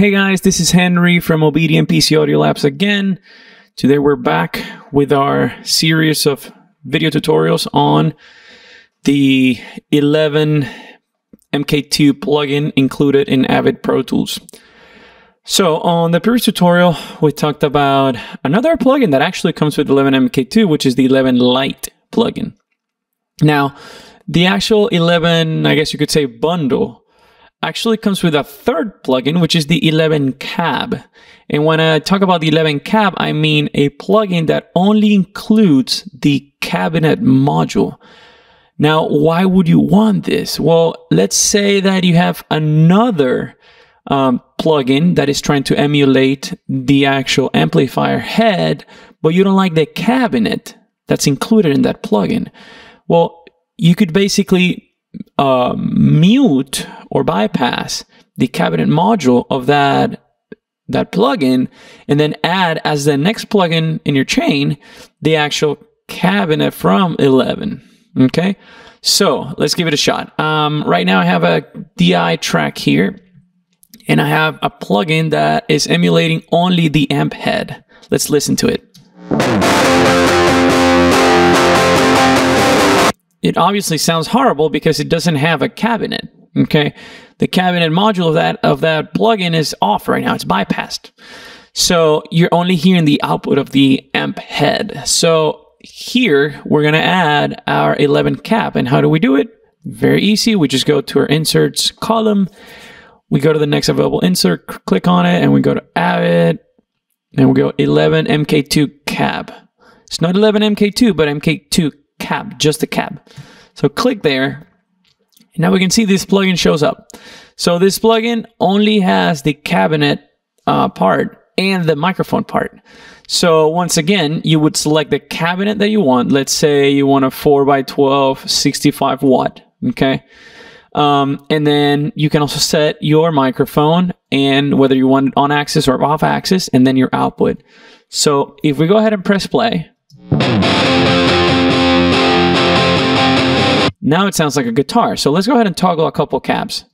Hey guys, this is Henry from Obedia and PC Audio Labs again. Today we're back with our series of video tutorials on the 11 MK2 plugin included in Avid Pro Tools. So on the previous tutorial, we talked about another plugin that actually comes with 11 MK2, which is the 11 Lite plugin. Now, the actual 11, I guess you could say bundle, actually comes with a third plugin, which is the 11 cab. And when I talk about the 11 cab, I mean a plugin that only includes the cabinet module. Now, why would you want this? Well, let's say that you have another um, plugin that is trying to emulate the actual amplifier head, but you don't like the cabinet that's included in that plugin. Well, you could basically uh, mute or bypass the cabinet module of that that plugin and then add as the next plugin in your chain the actual cabinet from 11 okay? So let's give it a shot. Um, right now i have a di track here and i have a plugin that is emulating only the amp head. Let's listen to it it obviously sounds horrible because it doesn't have a cabinet. Okay, the cabinet module of that of that plugin is off right now. It's bypassed, so you're only hearing the output of the amp head. So here we're gonna add our 11 cab, and how do we do it? Very easy. We just go to our inserts column. We go to the next available insert, click on it, and we go to Avid, and we go 11 MK2 cab. It's not 11 MK2, but MK2 cab, just the cab. So click there. And now we can see this plugin shows up. So this plugin only has the cabinet uh, part and the microphone part. So once again, you would select the cabinet that you want. Let's say you want a 4x12 65 watt. Okay. Um, and then you can also set your microphone and whether you want it on axis or off axis, and then your output. So if we go ahead and press play, now it sounds like a guitar. So let's go ahead and toggle a couple cabs.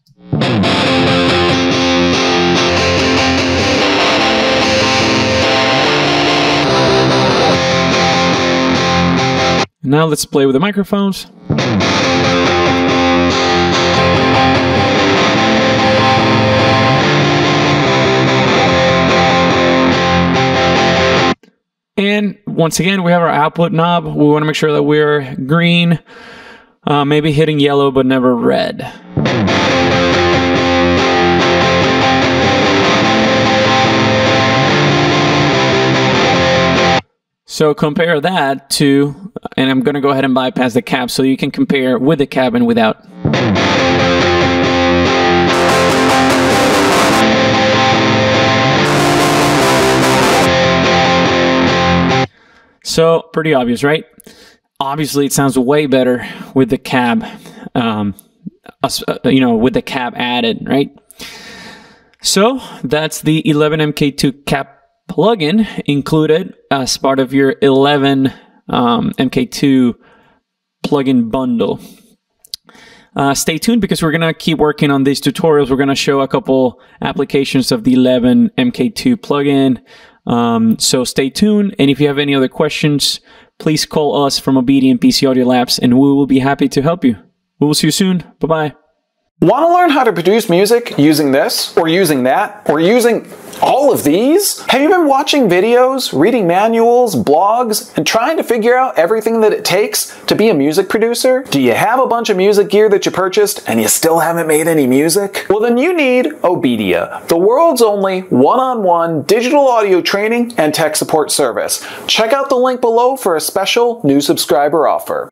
Now let's play with the microphones. And once again, we have our output knob. We want to make sure that we're green, uh, maybe hitting yellow, but never red. So compare that to, and I'm going to go ahead and bypass the cab so you can compare with the cab and without. So pretty obvious, right? Obviously, it sounds way better with the cab, um, uh, you know, with the cab added, right? So that's the 11MK2 cab plugin included as part of your 11 um, MK2 plugin bundle. Uh, stay tuned because we're going to keep working on these tutorials. We're going to show a couple applications of the 11 MK2 plugin. Um, so stay tuned. And if you have any other questions, please call us from Obedia and PC Audio Labs and we will be happy to help you. We will see you soon. Bye bye. Want to learn how to produce music using this, or using that, or using all of these? Have you been watching videos, reading manuals, blogs, and trying to figure out everything that it takes to be a music producer? Do you have a bunch of music gear that you purchased and you still haven't made any music? Well, then you need Obedia, the world's only one-on-one digital audio training and tech support service. Check out the link below for a special new subscriber offer.